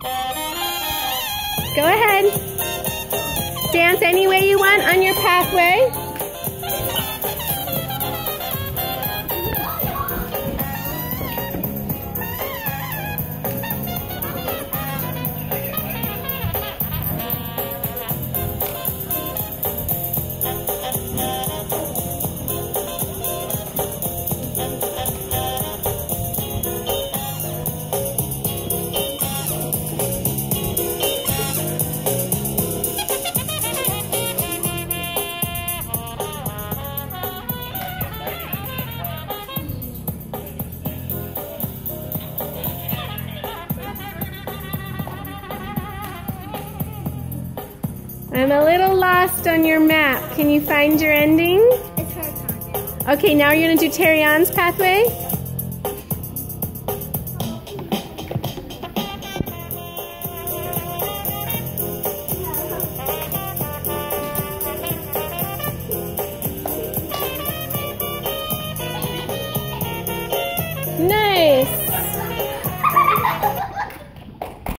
Go ahead. Dance any way you want on your pathway. I'm a little lost on your map. Can you find your ending? It's. Okay, now you're gonna do Terrion's pathway? Nice.